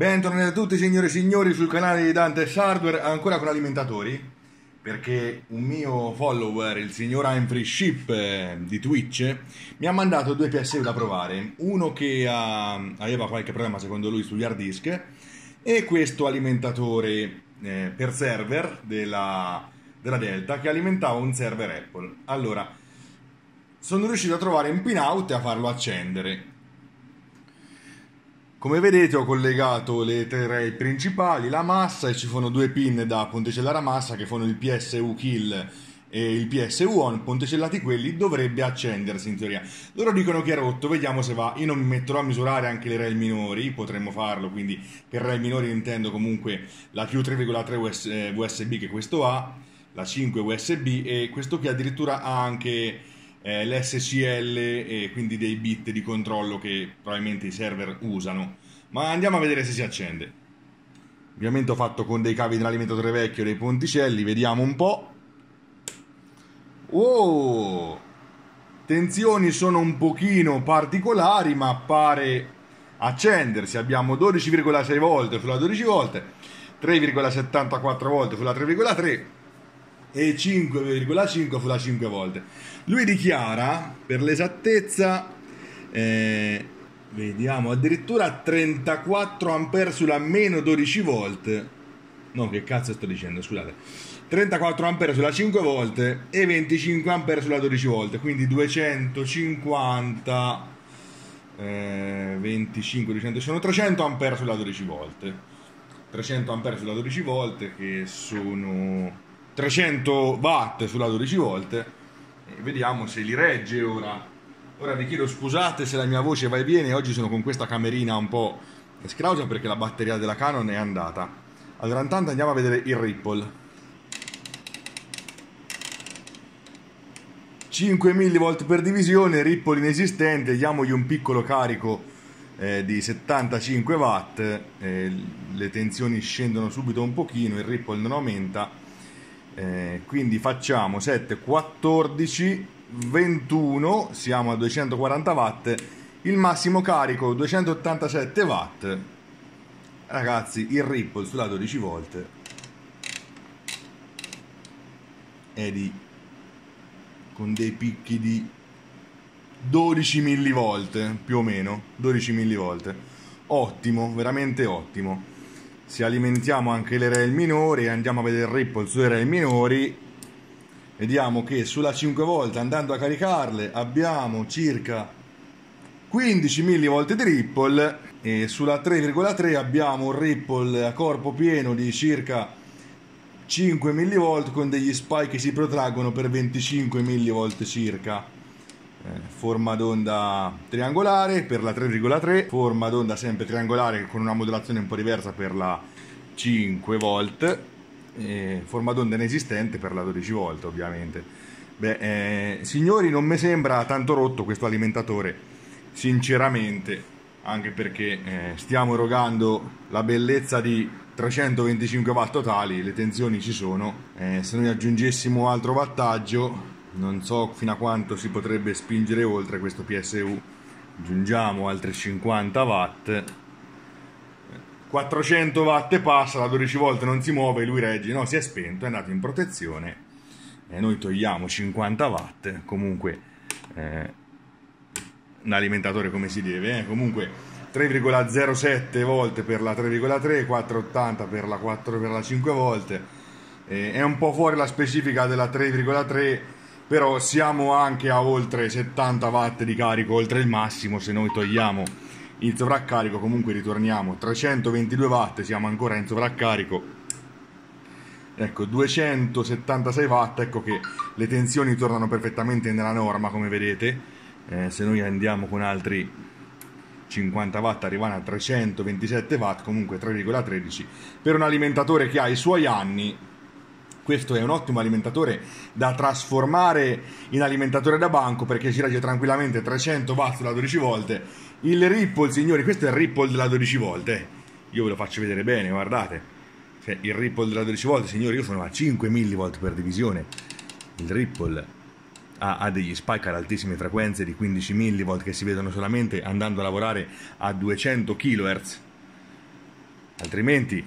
Bentornati a tutti signore e signori sul canale di Dantes Hardware, ancora con alimentatori, perché un mio follower, il signor Humphrey Ship eh, di Twitch, mi ha mandato due PSU da provare, uno che ha, aveva qualche problema secondo lui sugli hard disk e questo alimentatore eh, per server della, della Delta che alimentava un server Apple. Allora, sono riuscito a trovare un pinout e a farlo accendere come vedete ho collegato le tre rail principali, la massa e ci sono due pin da ponticellare a massa che sono il PSU kill e il PSU on, ponticellati quelli, dovrebbe accendersi in teoria. Loro dicono che è rotto, vediamo se va. Io non mi metterò a misurare anche le rail minori, potremmo farlo, quindi per rail minori intendo comunque la Q3,3 US, eh, USB che questo ha, la 5 USB e questo qui addirittura ha anche eh, l'SCL e quindi dei bit di controllo che probabilmente i server usano. Ma andiamo a vedere se si accende. Ovviamente ho fatto con dei cavi dell'alimentatore vecchio dei ponticelli, vediamo un po'. Oh! Tensioni sono un pochino particolari, ma pare accendersi. Abbiamo 12,6 volt sulla 12 volt, 3,74 volt sulla 3,3 e 5,5 sulla 5 volte. Lui dichiara, per l'esattezza, eh, vediamo, addirittura 34 ampere sulla meno 12 volt. No, che cazzo sto dicendo, scusate. 34 ampere sulla 5 volte e 25 ampere sulla 12 volte, quindi 250 eh, 25 200 sono 300 ampere sulla 12 volte. 300 ampere sulla 12 volte che sono 300 watt sulla 12 volte e vediamo se li regge ora. Ora vi chiedo scusate se la mia voce va e viene oggi sono con questa camerina un po' scrausa perché la batteria della Canon è andata. Allora intanto andiamo a vedere il Ripple. 5 mV per divisione Ripple inesistente diamogli un piccolo carico eh, di 75 watt eh, le tensioni scendono subito un pochino il Ripple non aumenta eh, quindi facciamo 7 14 21 siamo a 240 watt il massimo carico 287 watt. Ragazzi il ripple sulla 12 volt è di con dei picchi di 12 millivolt più o meno 12 millivolt. Ottimo veramente ottimo se alimentiamo anche le rail minori andiamo a vedere il ripple sulle rail minori vediamo che sulla 5 volte andando a caricarle abbiamo circa 15 mV di ripple e sulla 3,3 abbiamo un ripple a corpo pieno di circa 5 mV con degli spike che si protraggono per 25 mV circa forma d'onda triangolare per la 3,3 forma d'onda sempre triangolare con una modulazione un po' diversa per la 5 volt forma d'onda inesistente per la 12 volt ovviamente. Beh eh, signori non mi sembra tanto rotto questo alimentatore sinceramente anche perché eh, stiamo erogando la bellezza di 325 watt totali le tensioni ci sono eh, se noi aggiungessimo altro wattaggio non so fino a quanto si potrebbe spingere oltre questo PSU aggiungiamo altri 50 watt. 400 watt passa da 12 volte non si muove lui regge no si è spento è andato in protezione. E noi togliamo 50 watt. Comunque eh, un alimentatore come si deve eh? comunque 3,07 volte per la 3,3 480 per la 4 per la 5 volte. Eh, è un po' fuori la specifica della 3,3 però siamo anche a oltre 70 watt di carico oltre il massimo se noi togliamo il sovraccarico comunque ritorniamo 322 watt siamo ancora in sovraccarico. Ecco 276 watt ecco che le tensioni tornano perfettamente nella norma come vedete. Eh, se noi andiamo con altri 50 watt arrivano a 327 watt comunque 3,13 per un alimentatore che ha i suoi anni questo è un ottimo alimentatore da trasformare in alimentatore da banco perché ci regge tranquillamente 300 watt sulla 12 volte. Il ripple signori questo è il ripple della 12 volte. Io ve lo faccio vedere bene guardate. Cioè, il ripple della 12 volte signori io sono a 5 mV per divisione. Il ripple ha, ha, degli spike ad altissime frequenze di 15 mV che si vedono solamente andando a lavorare a 200 kHz altrimenti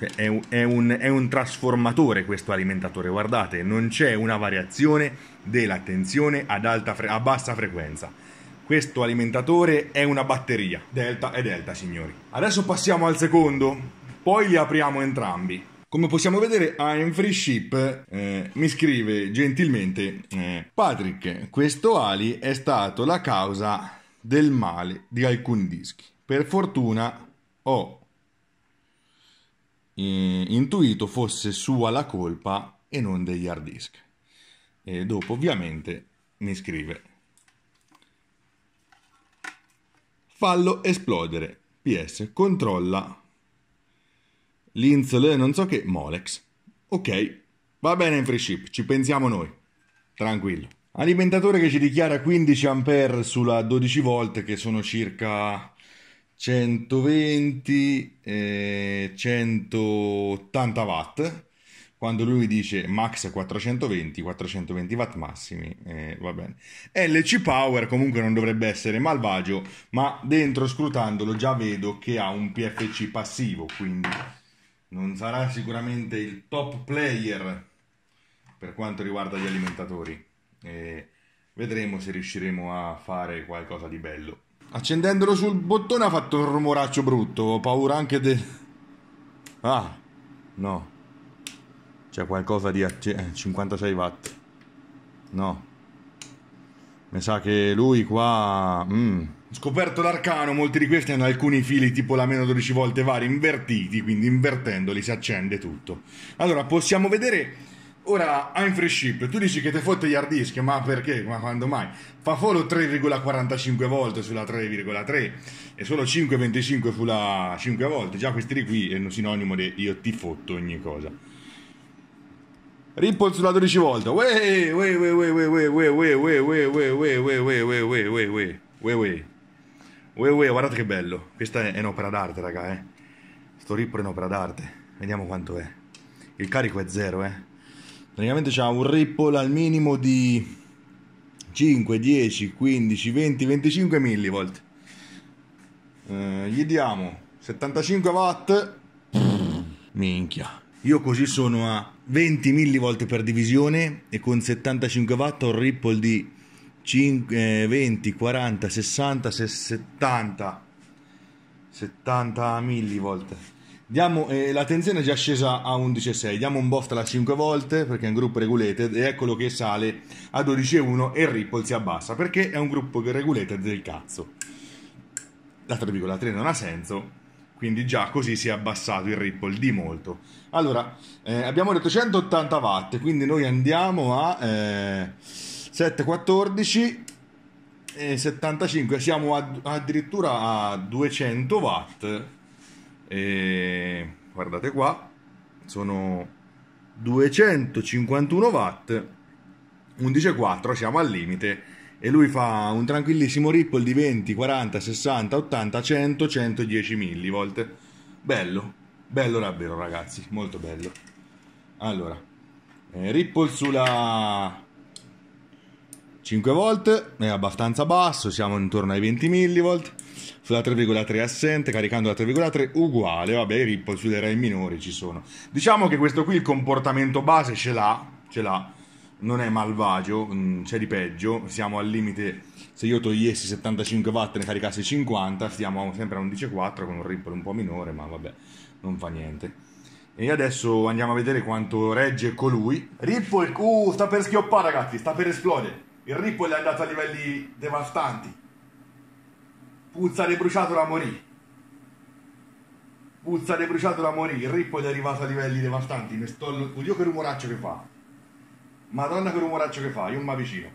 cioè, è, un, è, un, è un trasformatore questo alimentatore, guardate, non c'è una variazione della tensione ad alta fre- a bassa frequenza. Questo alimentatore è una batteria, delta e delta signori. Adesso passiamo al secondo, poi li apriamo entrambi. Come possiamo vedere, I'm Free Ship eh, mi scrive gentilmente eh, Patrick, questo ali è stato la causa del male di alcuni dischi. Per fortuna ho eh, intuito fosse sua la colpa e non degli hard disk. E dopo ovviamente mi scrive fallo esplodere. PS controlla Linzel, non so che, Molex. Ok, va bene in free ship, ci pensiamo noi. Tranquillo. Alimentatore che ci dichiara 15 A sulla 12 volt che sono circa 120 e 180 watt. Quando lui dice max 420 420 watt massimi eh, va bene. LC Power comunque non dovrebbe essere malvagio ma dentro scrutandolo già vedo che ha un PFC passivo quindi non sarà sicuramente il top player per quanto riguarda gli alimentatori. E vedremo se riusciremo a fare qualcosa di bello accendendolo sul bottone ha fatto un rumoraccio brutto. Ho paura anche del ah no. C'è qualcosa di acc- 56 watt. No. Mi sa che lui qua mm, Scoperto l'arcano, molti di questi hanno alcuni fili tipo la meno 12 volte vari invertiti, quindi invertendoli si accende tutto. Allora, possiamo vedere ora I'm free ship. Tu dici che te fotte gli hard disk, ma perché? Ma quando mai? Fa solo 3,45 volte sulla 3,3 e solo 5,25 sulla 5 volte. Già questi di qui è un sinonimo di io ti fotto ogni cosa. Ripple sulla 12 volte. Uè, uè, uè, uè, uè, uè, uè, uè, uè, uè, uè, uè, uè, uè, uè, uè, uè, uè, uè, uè. Uè, uè, guardate che bello. Questa è un'opera d'arte, raga, eh. Sto Ripple è un'opera d'arte. Vediamo quanto è. Il carico è zero, eh. Praticamente c'ha un Ripple al minimo di 5, 10, 15, 20, 25 millivolt. Eh, gli diamo 75 watt. Minchia. Io così sono a 20 millivolt per divisione e con 75 watt ho un Ripple di 5, 20, 40, 60, 70, 70 millivolt. Diamo, eh, la tensione è già scesa a 11,6, diamo un boost alla 5 volte perché è un gruppo regulated e eccolo che sale a 12,1 e il ripple si abbassa perché è un gruppo regulated del cazzo. La 3,3 non ha senso, quindi già così si è abbassato il ripple di molto. Allora, eh, abbiamo detto 180 watt, quindi noi andiamo a... Eh, 714 e 75 siamo ad, addirittura a 200 watt e guardate qua sono 251 watt 11,4 siamo al limite. E lui fa un tranquillissimo ripple di 20 40 60 80 100 110 millivolt. Bello bello davvero ragazzi molto bello. Allora eh, ripple sulla 5 volt è abbastanza basso, siamo intorno ai 20 millivolt. Sulla 3,3 assente, caricando la 3,3 uguale, vabbè, i ripple sulle rail minori ci sono. Diciamo che questo qui il comportamento base ce l'ha, ce l'ha, non è malvagio, mm, c'è di peggio, siamo al limite, se io togliessi 75 watt e ne caricassi 50, stiamo sempre a 11,4 con un ripple un po' minore, ma vabbè, non fa niente. E adesso andiamo a vedere quanto regge colui. Ripple, uh, sta per schioppare ragazzi, sta per esplodere. Il Ripple è andato a livelli devastanti. Puzza di bruciato da morì. Puzza di bruciato da morì. Il Ripple è arrivato a livelli devastanti. Mi sto... Oddio che rumoraccio che fa. Madonna che rumoraccio che fa. Io mi avvicino.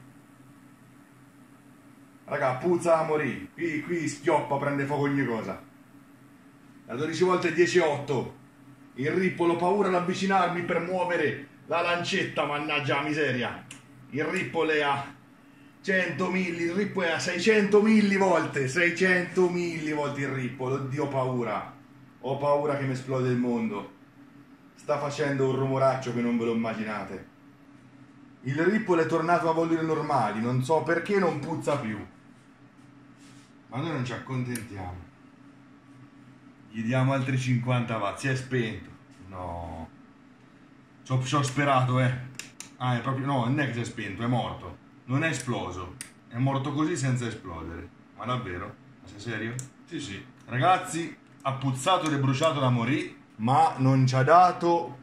Raga, puzza da morì. Qui, qui schioppa, prende fuoco ogni cosa. Da 12 volte 10-8. Il Ripple ho paura ad avvicinarmi per muovere la lancetta, mannaggia la miseria. Il Ripple è a 100 milli, il Ripple è a 600 millivolte, 600 millivolte il Ripple, oddio ho paura, ho paura che mi esplode il mondo. Sta facendo un rumoraccio che non ve lo immaginate. Il Ripple è tornato a valori normali, non so perché non puzza più. Ma noi non ci accontentiamo. Gli diamo altri 50 watt. Si è spento. No. Ci ho sperato, eh. Ah, è proprio... No, non è che si è spento, è morto. Non è esploso. È morto così senza esplodere. Ma davvero? Ma sei serio? Sì, sì. Ragazzi, ha puzzato ed è bruciato da morì, ma non ci ha dato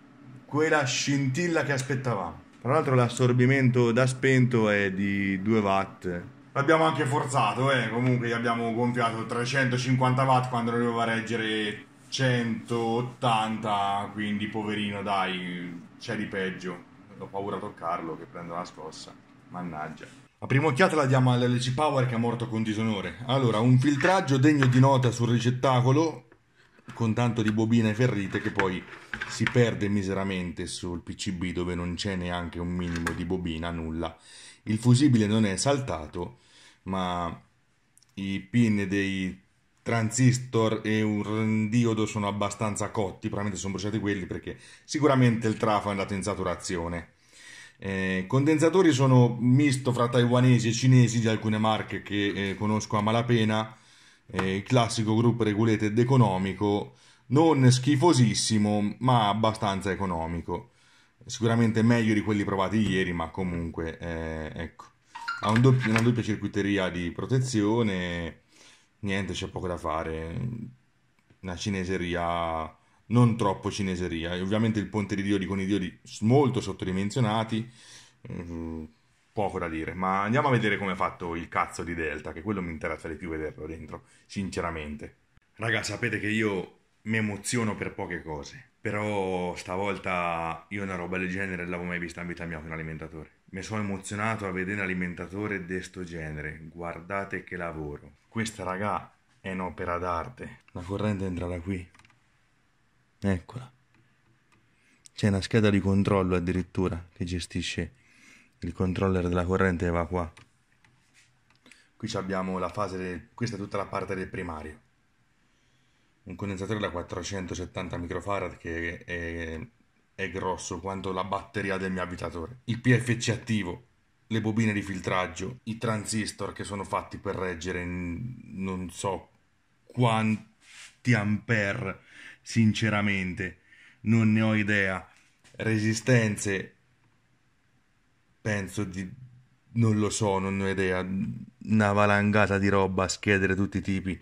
quella scintilla che aspettavamo. Tra l'altro l'assorbimento da spento è di 2 watt. L'abbiamo anche forzato, eh. Comunque gli abbiamo gonfiato 350 watt quando doveva reggere 180, quindi poverino, dai, c'è di peggio. Ho paura a toccarlo che prendo la scossa. Mannaggia. La prima occhiata la diamo all'LC Power che è morto con disonore. Allora, un filtraggio degno di nota sul ricettacolo con tanto di bobine ferrite che poi si perde miseramente sul PCB dove non c'è neanche un minimo di bobina, nulla. Il fusibile non è saltato, ma i pin dei transistor e un diodo sono abbastanza cotti, probabilmente sono bruciati quelli perché sicuramente il trafo è andato in saturazione. Eh, condensatori sono misto fra taiwanesi e cinesi di alcune marche che eh, conosco a malapena, eh, il classico gruppo regulated economico, non schifosissimo ma abbastanza economico. Sicuramente meglio di quelli provati ieri, ma comunque eh, ecco. Ha un doppio, una doppia circuiteria di protezione, niente, c'è poco da fare. Una cineseria non troppo cineseria. E ovviamente il ponte di diodi con i diodi molto sottodimensionati, mm, poco da dire. Ma andiamo a vedere come è fatto il cazzo di Delta, che quello mi interessa di più vederlo dentro, sinceramente. Raga, sapete che io mi emoziono per poche cose. Però stavolta io una roba del genere l'avevo mai vista in vita mia con un alimentatore. Mi sono emozionato a vedere un alimentatore di questo genere. Guardate che lavoro. Questa, raga, è un'opera d'arte. La corrente entra da qui. Eccola. C'è una scheda di controllo addirittura che gestisce il controller della corrente va qua. Qui abbiamo la fase, del, questa è tutta la parte del primario. Un condensatore da 470 microfarad che è, è grosso quanto la batteria del mio abitatore. Il PFC attivo, le bobine di filtraggio, i transistor che sono fatti per reggere non so quanti ampere sinceramente non ne ho idea. Resistenze, penso di... non lo so, non ho idea. Una valangata di roba, schede tutti i tipi.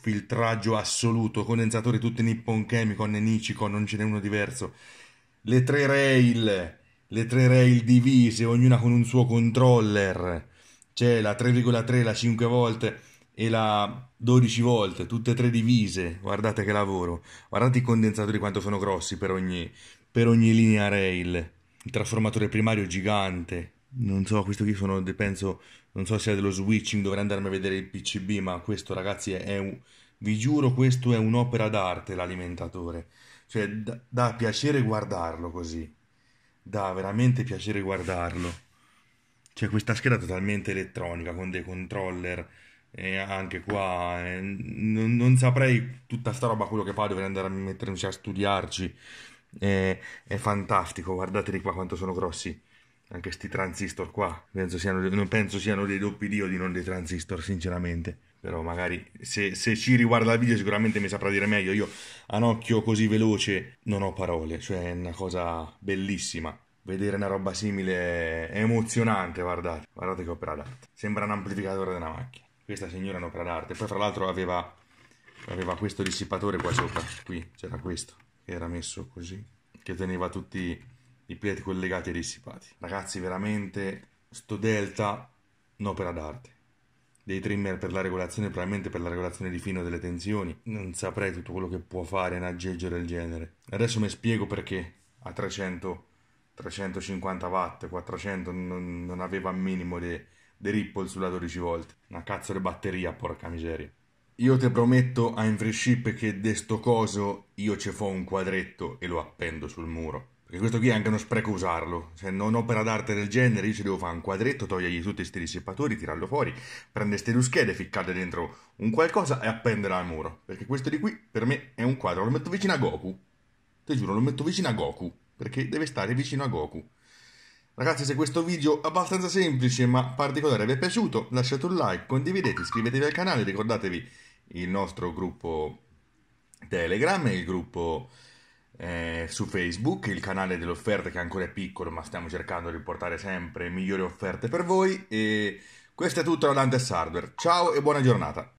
Filtraggio assoluto, condensatori tutti Nippon Chemical, Nichicon, non ce n'è uno diverso. Le tre rail, le tre rail divise, ognuna con un suo controller. C'è la 3,3, la 5 volte e la 12 volt, tutte e tre divise, guardate che lavoro, guardate i condensatori quanto sono grossi per ogni, per ogni linea rail, il trasformatore primario gigante, non so, questo qui sono, penso, non so se è dello switching, dovrei andarmi a vedere il PCB, ma questo ragazzi è, un, vi giuro questo è un'opera d'arte l'alimentatore, cioè dà piacere guardarlo così, dà veramente piacere guardarlo, c'è questa scheda totalmente elettronica con dei controller, e anche qua eh, non, non, saprei tutta sta roba quello che fa, dovrei andare a mettermi a studiarci. È, è fantastico, guardateli qua quanto sono grossi. Anche sti transistor qua, penso siano, non penso siano dei doppi diodi, non dei transistor, sinceramente. Però magari se, se ci riguarda il video sicuramente mi saprà dire meglio. Io a un occhio così veloce non ho parole, cioè è una cosa bellissima vedere una roba simile è emozionante, guardate, guardate che opera d'arte. Sembra un amplificatore di una macchina. Questa signora è un'opera d'arte. Poi, fra l'altro, aveva, aveva questo dissipatore qua sopra. Qui c'era questo che era messo così, che teneva tutti i pleti collegati e dissipati. Ragazzi, veramente, sto Delta, un'opera d'arte. Dei trimmer per la regolazione, probabilmente per la regolazione di fino delle tensioni. Non saprei tutto quello che può fare un aggeggio del genere. Adesso mi spiego perché a 300, 350 watt, 400 non, non aveva minimo di The Ripple sulla 12 volt. Una cazzo di batteria, porca miseria. Io ti prometto a InfreeShip che de sto coso io ci fo un quadretto e lo appendo sul muro. Perché questo qui è anche uno spreco usarlo. Se non opera d'arte del genere, io ci devo fare un quadretto, togliergli tutti questi dissipatori, tirarlo fuori, prendere queste ruschede, ficcarle dentro un qualcosa e appendere al muro. Perché questo di qui, per me, è un quadro. Lo metto vicino a Goku. Ti giuro, lo metto vicino a Goku. Perché deve stare vicino a Goku. Ragazzi, se questo video abbastanza semplice ma particolare vi è piaciuto, lasciate un like, condividete, iscrivetevi al canale, ricordatevi il nostro gruppo Telegram, il gruppo eh, su Facebook, il canale delle offerte che ancora è piccolo ma stiamo cercando di portare sempre migliori offerte per voi e questo è tutto da Dantes Hardware. Ciao e buona giornata!